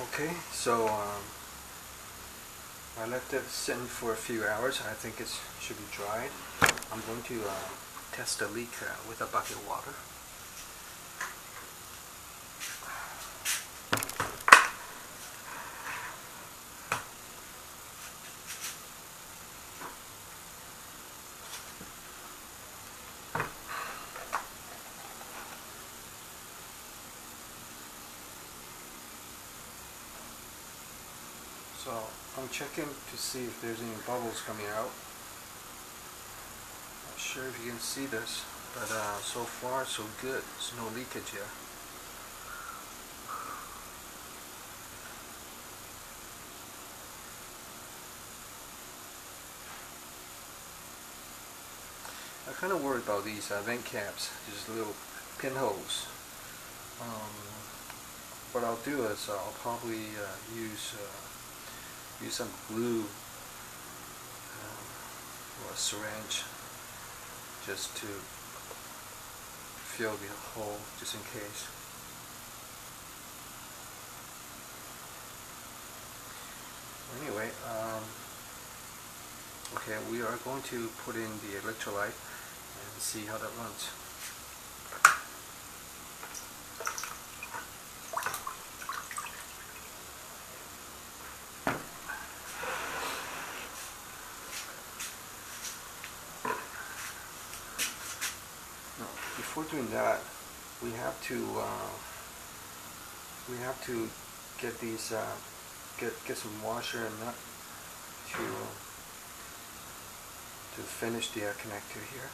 Okay, so um, I left it sitting for a few hours. I think it should be dried. I'm going to uh, test the leak uh, with a bucket of water. So I'm checking to see if there's any bubbles coming out. Not sure if you can see this, but uh, so far so good. There's no leakage yet. I kind of worry about these uh, vent caps, these little pinholes. Um, what I'll do is I'll probably uh, use uh, use some glue um, or a syringe just to fill the hole just in case. Anyway, um, okay, we are going to put in the electrolyte and see how that runs. No, before doing that, we have to uh, we have to get these uh, get get some washer and nut to to finish the uh, connector here.